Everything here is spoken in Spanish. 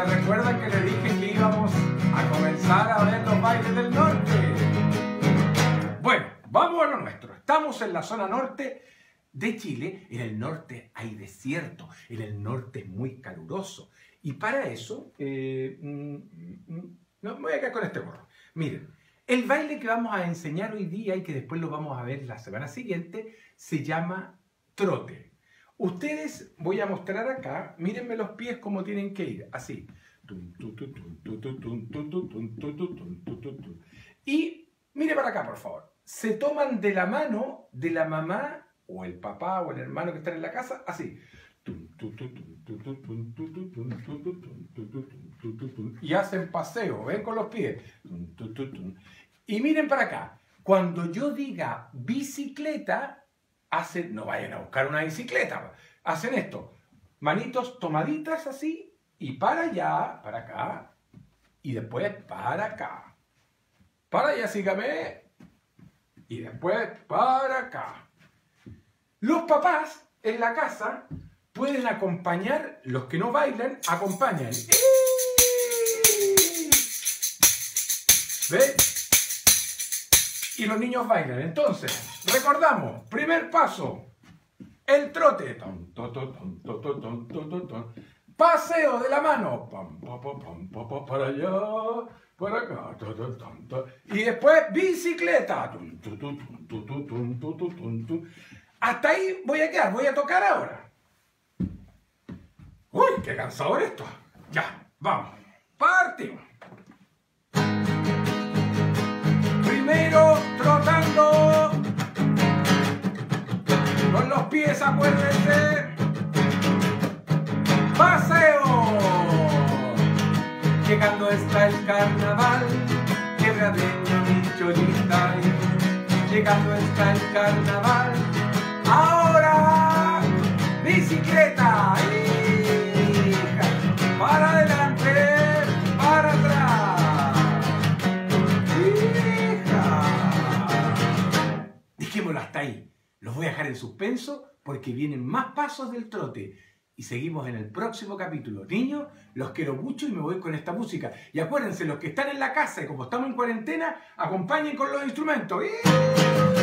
¿Se recuerdan que le dije que íbamos a comenzar a ver los bailes del norte? Bueno, vamos a lo nuestro.Amos en la zona norte de Chile. En el norte hay desierto, en el norte es muy caluroso. Y para eso, eh, mm, mm, no, me voy a quedar con este gorro. Miren, el baile que vamos a enseñar hoy día y que después lo vamos a ver la semana siguiente se llama trote. Ustedes, voy a mostrar acá, mírenme los pies cómo tienen que ir, así. Y mire para acá, por favor se toman de la mano de la mamá o el papá o el hermano que están en la casa, así. Y hacen paseo, ven con los pies. Y miren para acá, cuando yo diga bicicleta, hacen, no vayan a buscar una bicicleta, hacen esto, manitos tomaditas así, y para allá, para acá, y después para acá. Para allá, sígame, y después para acá. Los papás en la casa pueden acompañar, los que no bailan, acompañan. ¿Ves? Y los niños bailan. Entonces, recordamos, primer paso, el trote. Paseo de la mano. Para allá por acá, y después bicicleta. Hasta ahí voy a quedar, voy a tocar ahora. Uy, qué cansador esto. Ya, vamos. Partimos. Pies, acuérdense. Paseo llegando está el carnaval, quebradeño mi cholita, llegando está el carnaval, ahora bicicleta, hija, para adelante, para atrás, hija. Dejémoslo hasta ahí, los voy a dejar en suspenso porque vienen más pasos del trote y seguimos en el próximo capítulo. Niños, los quiero mucho y me voy con esta música. Y acuérdense, los que están en la casa y como estamos en cuarentena, acompañen con los instrumentos. Hasta